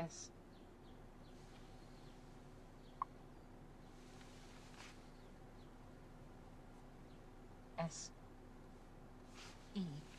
S. S. E.